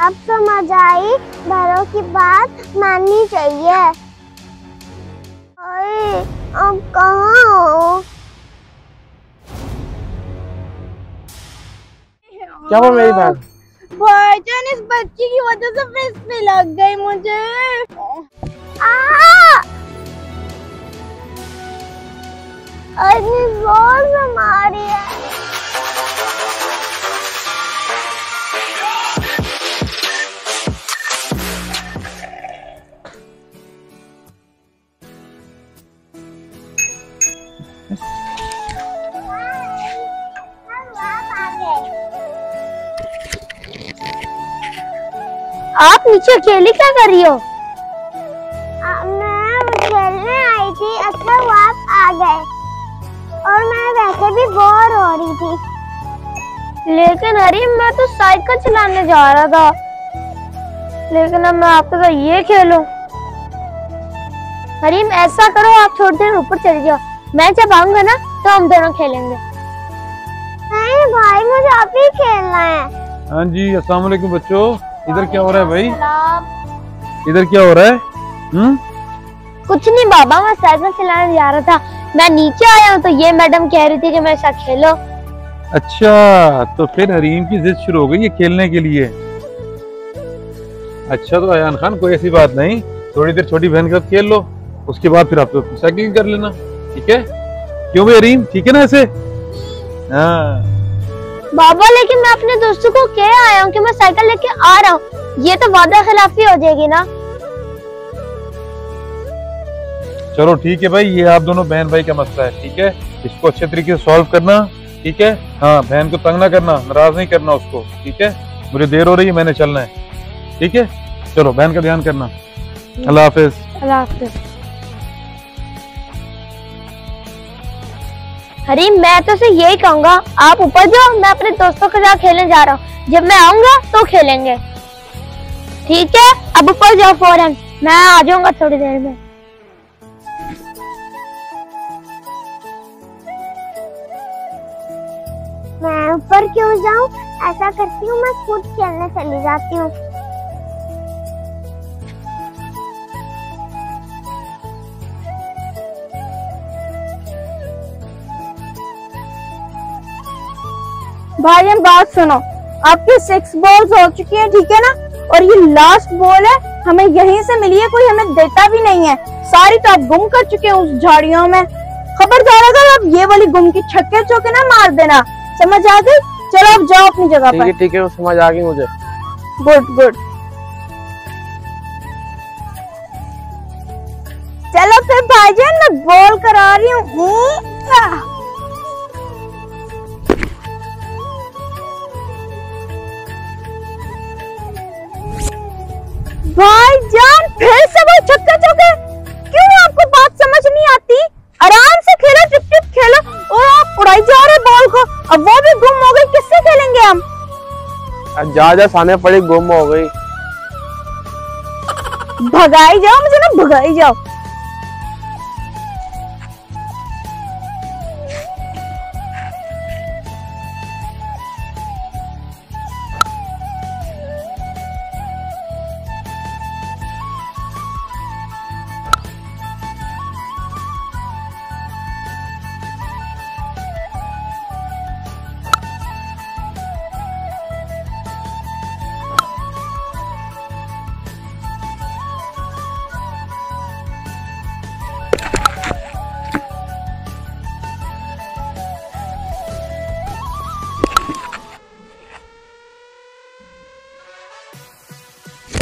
अब समझ आई बड़ों की बात माननी चाहिए। अरे, अब कहाँ हो? क्या हुआ मेरी बहन भाईजान इस बच्ची की वजह से फिस पे लग गई मुझे। आ! अरे ज़ोर से मारी है। आप नीचे अकेले क्या कर रही हो? मैं खेलने आई थी अच्छा वो आप आ गए। और मैं वैसे भी बोर हो रही थी। लेकिन अरे मैं तो साइकिल चलाने जा रहा था। लेकिन अब मैं आपके साथ ये खेलूं। हरीम ऐसा करो आप थोड़ी देर ऊपर चले जाओ। मैं जब आऊँगा ना तो हम दोनों खेलेंगे। नहीं भाई मुझे अभी खेलना है। हाँ जी अस्सलाम वालेकुम बच्चों। इधर क्या हो रहा है भाई? इधर क्या हो रहा है? हम्म? कुछ नहीं बाबा मैं साइकिल चलाने जा रहा था। मैं नीचे आया हूँ तो ये मैडम कह रही थी कि मेरे साथ खेलो। अच्छा तो फिर हरीम की जिद शुरू हो गई है खेलने के लिए। अच्छा तो अयान खान कोई ऐसी बात नहीं। थोड़ी देर छोटी बहन के साथ खेल लो उसके बाद फिर आप तो साइकिलिंग कर लेना ठीक है? क्यों भाई हरीम? ठीक है ना ऐसे? हाँ। बाबा लेकिन मैं अपने दोस्तों को कह आया हूँ कि मैं साइकिल लेके आ रहा हूँ। ये तो वादा खिलाफी हो जाएगी ना? चलो ठीक है भाई ये आप दोनों बहन भाई का मसला है ठीक है? इसको अच्छे तरीके से सॉल्व करना ठीक है? हाँ बहन को तंग ना करना नाराज़ नहीं करना उसको ठीक है? मुझे देर हो रही है मैंने चलना है ठीक है? चलो बहन का ध्यान करना। अल्लाह हाफिज। अल्लाह हाफिज। हरी मैं तो से यही कहूँगा, आप ऊपर जाओ, मैं अपने दोस्तों के साथ खेलने जा रहा हूँ। जब मैं आऊँगा तो खेलेंगे। ठीक है? अब ऊपर जाओ फ़ौरन। मैं आ जाऊँगा थोड़ी देर में। मैं ऊपर क्यों जाऊँ? ऐसा करती हूँ, मैं खुद खेलने चली जाती हूँ। भाईजान बात सुनो। आपकी सिक्स बॉल्स हो चुकी है ठीक है ना? और ये लास्ट बॉल है हमें यहीं से मिली है कोई हमें देता भी नहीं है। सारी तो आप गुम कर चुके हैं उस झाड़ियों में। खबरदार अगर आप ये वाली गुम की छक्के चौके ना मार देना समझ आ गई? चलो आप जाओ अपनी जगह पर। ठीक है समझ आ गई मुझे। गुड गुड चलो फिर भाईजान मैं बॉल करा रही हूँ। जा जा सामने पड़ी गुम हो गई। भगाई जाओ मुझे ना भगाई जाओ।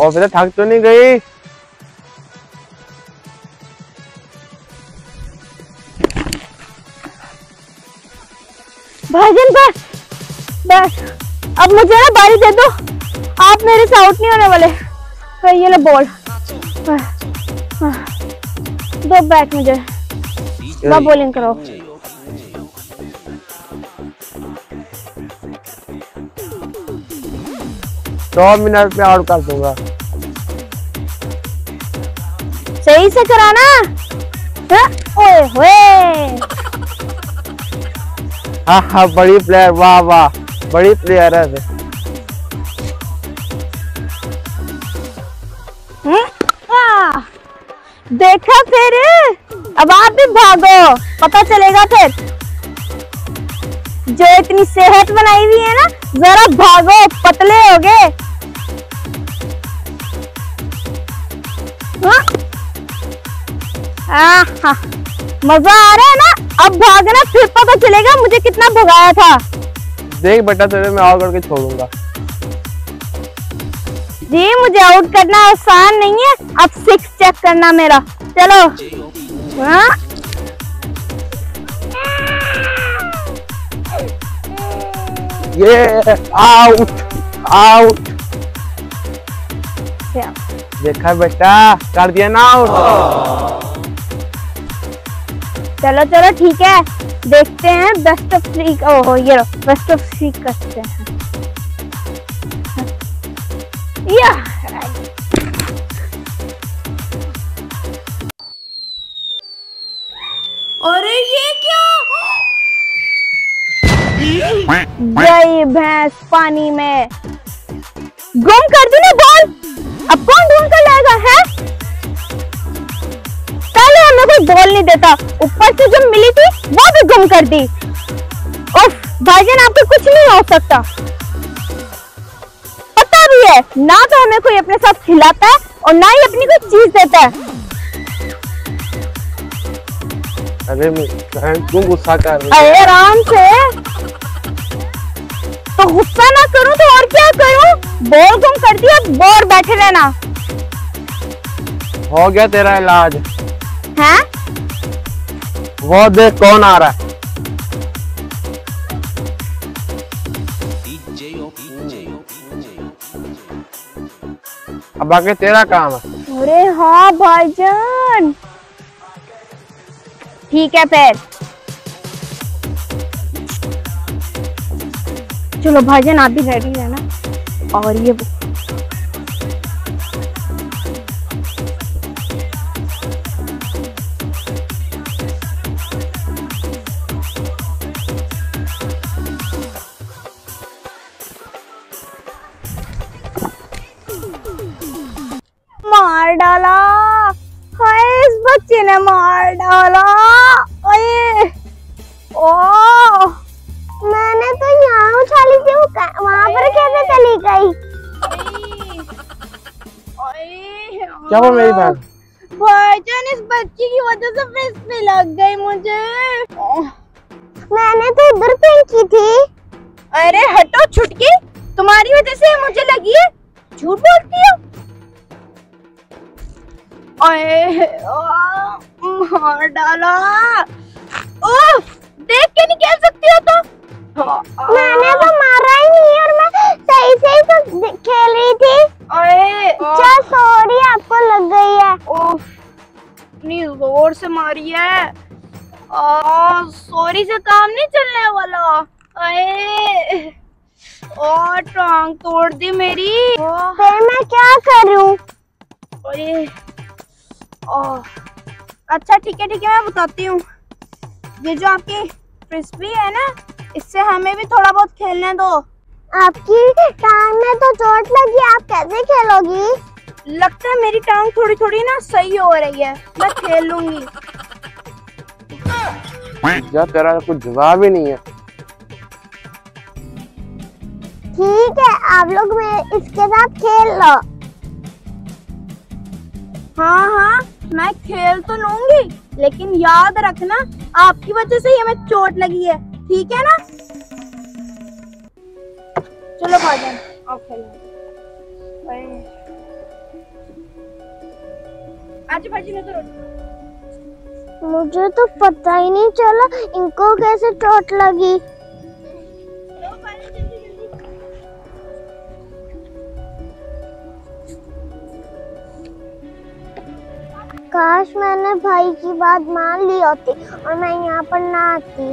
और फिर थक तो नहीं गई। भाईजान बस बस। अब मुझे ना बारी दे दो। आप मेरे से आउट नहीं होने वाले। ये लो बॉल। दो बैट मुझे। लो बॉलिंग करो सौ मिनट में आउट कर दूँगा। सही से कराना ओए होए। हाँ हाँ बड़ी प्लेयर वाह वाह बड़ी प्लेयर है। देखा फिर अब आप भी भागो पता चलेगा फिर। जो इतनी सेहत बनाई हुई है ना जरा भागो पतले हो गए। आहा, मज़ा आ रहा है ना? अब भागना फिर पता चलेगा मुझे कितना भगाया था। देख बेटा तेरे मैं और करके छोड़ूँगा। जी मुझे आउट करना आसान नहीं है। अब सिक्स चेक करना मेरा। चलो। हाँ? ये आउट आउट देखा बेटा कर दिया ना आउट चलो चलो, ठीक है। देखते हैं बेस्ट ऑफ़ थ्री ओहो, ये लो बेस्ट ऑफ़ थ्री करते हैं। या अरे, ये क्या? गई भैंस, पानी में। गुम कर दी ना, बॉल। अब कौन ढूंढ कर लाएगा, है? बॉल नहीं देता। ऊपर से जो मिली थी वो भी गुम कर दी। उफ भाईजान आपको कुछ नहीं हो सकता। पता भी है ना तो हमें कोई अपने साथ खिलाता है और ना ही अपनी कोई चीज़ देता है। अरे मैं तू गुस्सा कर रही है? अरे आराम से। तो गुस्सा ना करूँ तो और क्या करूँ? बॉल गुम कर दिया बोर बैठे रहना। हो गया तेरा इलाज। है? वो देख कौन आ रहा है। अब आगे तेरा काम है। अरे हाँ भाईजान। ठीक है फिर। चलो भाईजान आप भी रेडी रहना। और ये ने मार डाला। ओए। ओ। मैंने तो यहाँ उछाली थी वो वहाँ पर कैसे चली गई। क्या बोल मेरी बहन भाईजान इस बच्ची की वजह से फिर पे लग गई मुझे। मैंने तो उधर फेंकी थी। अरे हटो छुटकी। तुम्हारी वजह से मुझे लगी है। झूठ बोलती हो। अरे आ, मार डाला। उफ, देख के नहीं कह सकती हो तो। मैंने तो मारा ही नहीं और मैं सही से ही तो खेल रही थी। अरे क्या सॉरी आपको लग गई है। इतनी ज़ोर से मारी है। सॉरी से काम नहीं चलने वाला। अरे और टांग तोड़ दी मेरी। फिर मैं क्या करूँ? अरे ओह, अच्छा ठीक है ठीक है मैं बताती हूँ। ये जो आपकी फ्रिस्बी है ना इससे हमें भी थोड़ा बहुत खेलने दो आपकी टांग में तो चोट लगी आप कैसे खेलोगी? लगता है मेरी टांग थोड़ी थोड़ी ना सही हो रही है मैं खेल लूँगी जब तेरा कुछ जवाब ही नहीं है। ठीक है आप लोग मैं इसके साथ खेल लो। हाँ हाँ। मैं खेल तो लूँगी लेकिन याद रखना आपकी वजह से ही हमें चोट लगी है ठीक है ना? चलो भाजन आज भाजी ने तो मुझे तो पता ही नहीं चला इनको कैसे चोट लगी? काश मैंने भाई की बात मान ली होती और मैं यहाँ पर ना आती।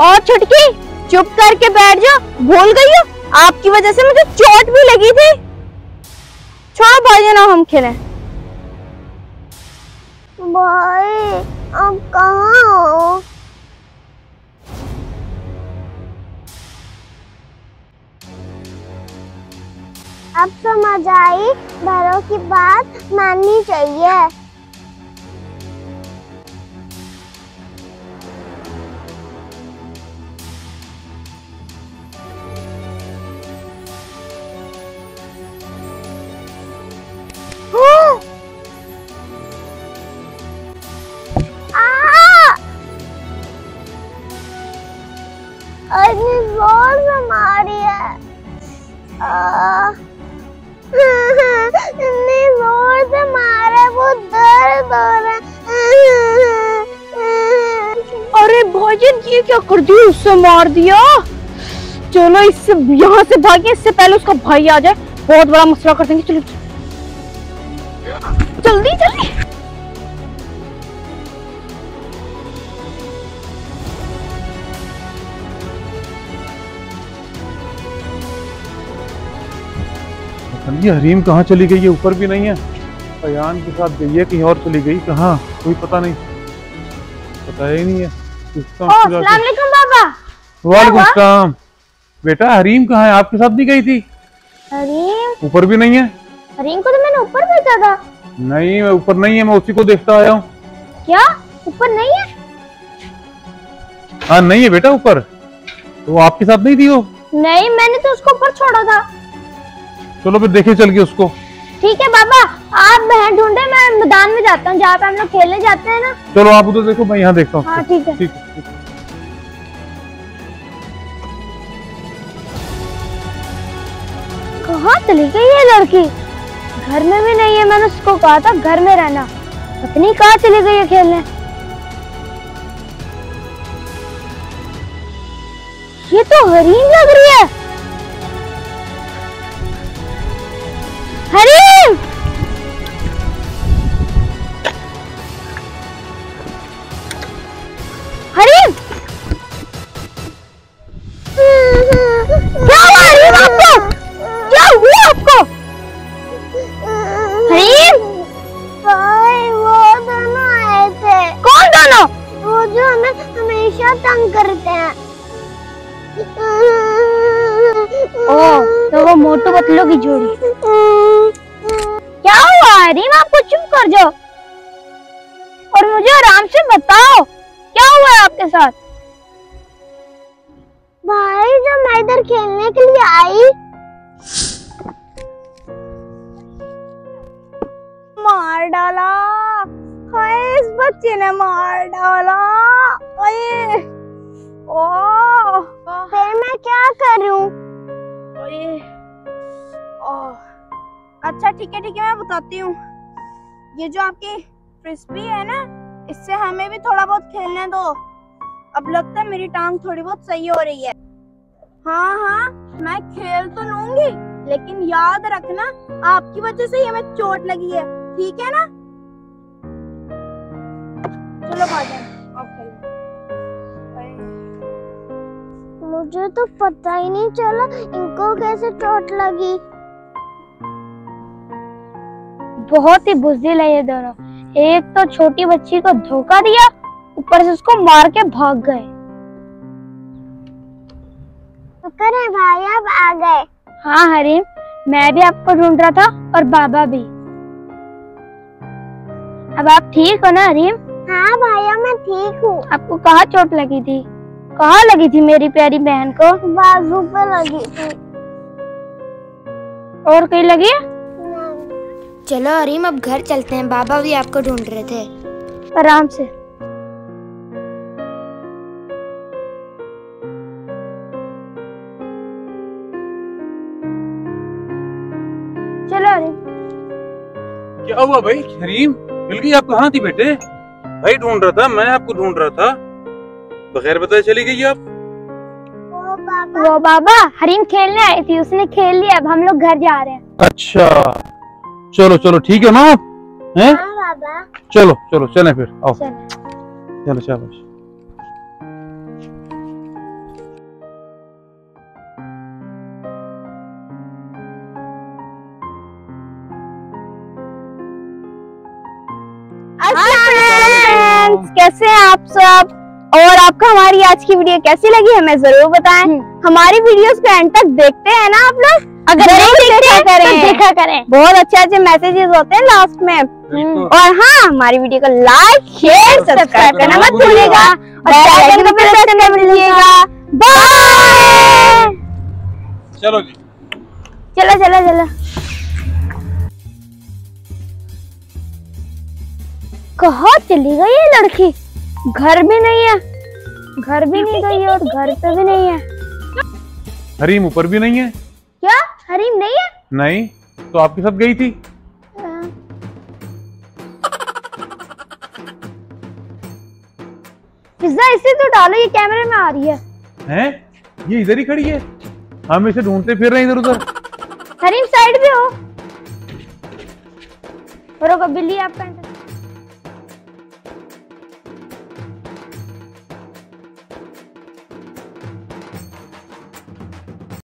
और छुटकी, चुप करके बैठ जाओ। भूल गई हो? आपकी वजह से मुझे चोट भी लगी थी। छोड़ो भाई ना हम खेलें। भाई, अब कहाँ हो? अब समझ आई बड़ों की बात माननी चाहिए। क्या कर दिया? उससे मार दिया। चलो इससे यहाँ से भागे इससे पहले उसका भाई आ जाए। बहुत बड़ा मसला कर देंगे। चलो जल्दी जल्दी। ये हरीम कहाँ चली गई? है ऊपर भी नहीं है। अयान के साथ गई है, कहीं और चली गई। कहाँ? कोई पता नहीं। पता ही नहीं है। वालेकुम बेटा हरीम कहाँ है? आपके साथ नहीं गई थी। हरीम? ऊपर भी नहीं है? हरीम को तो मैंने ऊपर भेजा था। नहीं मैं ऊपर नहीं है मैं उसी को देखता आया हूँ। क्या? ऊपर नहीं है? हाँ नहीं है बेटा ऊपर। तो आपके साथ नहीं थी वो? नहीं मैंने तो उसको ऊपर छोड़ा था। चलो फिर देखे चल के उसको। ठीक है बाबा आप बहन ढूंढे मैं मैदान में जाता हूँ जहाँ पे हम लोग खेलने जाते हैं ना। चलो आप उधर देखो मैं यहाँ देखता हूँ। हाँ ठीक है। ठीक है। कहाँ चली गई ये लड़की? घर में भी नहीं है मैंने उसको कहा था घर में रहना। पत्नी कहाँ चली गई है खेलने? ये तो हरीम लग रही है। पतलू की जोड़ी। क्या हुआ? हरीम आपको चुप कर जाओ। और मुझे आराम से बताओ क्या हुआ है आपके साथ? भाई जब मैं इधर खेलने के लिए आई। मार डाला। हाय इस बच्चे ने मार डाला। ओए। ओ फिर मैं क्या करूँ? ओए। अच्छा ठीक है ठीक है, मैं बताती हूँ। ये जो आपकी फ्रिस्बी है ना, इससे हमें भी थोड़ा बहुत खेलने दो। अब लगता है मेरी टांग थोड़ी बहुत सही हो रही है। हाँ हाँ मैं खेल तो लूँगी, लेकिन याद रखना, आपकी वजह से ही हमें चोट लगी है, ठीक है ना? चलो मुझे तो पता ही नहीं चला, इनको कैसे चोट लगी? बहुत ही बुजदिल है ये दोनों। एक तो छोटी बच्ची को धोखा दिया ऊपर से उसको मार के भाग गए। शुक्र है भाई अब आ गए। हाँ हरीम मैं भी आपको ढूंढ रहा था और बाबा भी। अब आप ठीक हो ना हरीम? हाँ भैया मैं ठीक हूँ। आपको कहाँ चोट लगी थी? कहाँ लगी थी मेरी प्यारी बहन को? बाजू पे लगी थी। और कहीं लगी? है? चलो अरीम अब घर चलते हैं। बाबा भी आपको ढूंढ रहे थे। आराम से। चलो हरीम क्या हुआ भाई? हरीम मिल गई आप कहाँ थी बेटे। भाई ढूंढ रहा था मैं आपको ढूंढ रहा था। बगैर बताए चली गई आप। ओ बाबा। वो बाबा हरीम खेलने आई थी उसने खेल लिया अब हम लोग घर जा रहे हैं। अच्छा। चलो चलो ठीक है ना? आप हैं हाँ चलो चलो चलें फिर आओ। चलो। चलो शाबाश कैसे हैं आप सब? और आपको हमारी आज की वीडियो कैसी लगी हमें ज़रूर बताएँ। हमारी वीडियोस को एंड तक देखते हैं ना आप लोग? अगर नहीं देखा करें तो देखा करें। बहुत अच्छे अच्छे मैसेजेस होते हैं लास्ट में। और हाँ हमारी वीडियो को लाइक शेयर सब्सक्राइब करना मत भूलिएगा। और बेल आइकन को प्रेस करना मत भूलिएगा। बाय चलो जी। चलो चलो चलो। कहाँ चली गई ये लड़की? घर भी नहीं है। घर भी नहीं गई और घर पे भी नहीं है। हरीम ऊपर भी नहीं है? क्या? हरीम नहीं है? नहीं तो आपके साथ गई थी। पिज्जा इसे तो डालो ये कैमरे में आ रही है। हैं? ये इधर ही खड़ी है? हम इसे ढूंढते फिर रहे हैं इधर उधर हरीम साइड पे हो। रुको बिल्ली आपका